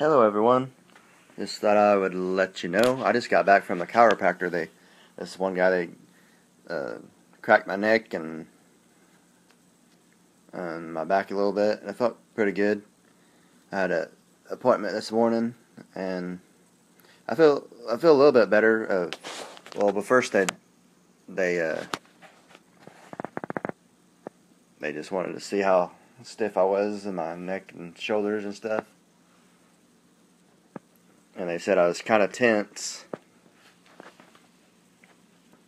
Hello everyone. Just thought I would let you know. I just got back from the chiropractor. They, this one guy, they uh, cracked my neck and and my back a little bit, and I felt pretty good. I had an appointment this morning, and I feel I feel a little bit better. Uh, well, but first they they uh, they just wanted to see how stiff I was in my neck and shoulders and stuff and they said I was kind of tense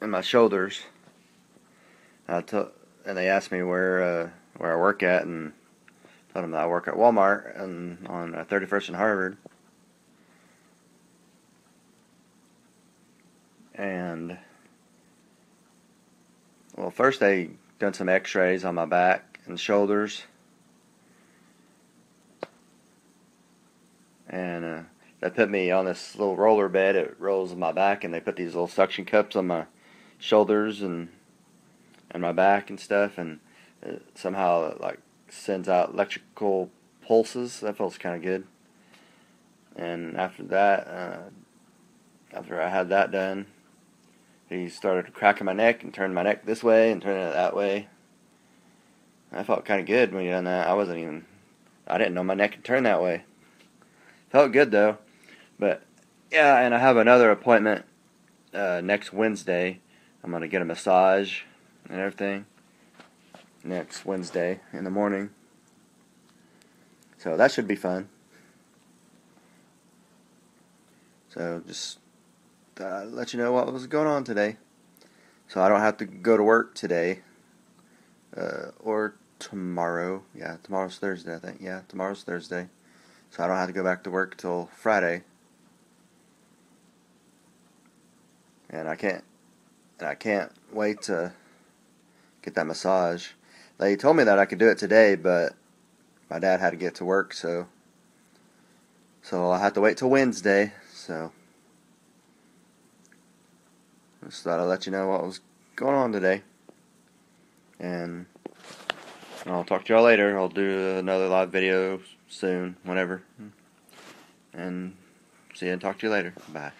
in my shoulders. I took, and they asked me where uh, where I work at, and told them that I work at Walmart and on 31st and Harvard. And well, first they done some X-rays on my back and shoulders, and uh, they put me on this little roller bed. It rolls on my back, and they put these little suction cups on my shoulders and and my back and stuff, and it somehow it like sends out electrical pulses. That feels kind of good. And after that, uh, after I had that done, he started cracking my neck and turned my neck this way and turning it that way. I felt kind of good when he done that. I wasn't even, I didn't know my neck could turn that way. Felt good though. But yeah, and I have another appointment uh, next Wednesday. I'm gonna get a massage and everything next Wednesday in the morning. So that should be fun. So just uh, let you know what was going on today. So I don't have to go to work today uh, or tomorrow. Yeah, tomorrow's Thursday, I think. Yeah, tomorrow's Thursday. So I don't have to go back to work till Friday. And I can't and I can't wait to get that massage. They told me that I could do it today, but my dad had to get to work, so so I'll have to wait till Wednesday. So just thought I'd let you know what was going on today, and I'll talk to y'all later. I'll do another live video soon, whenever, and see you and talk to you later. Bye.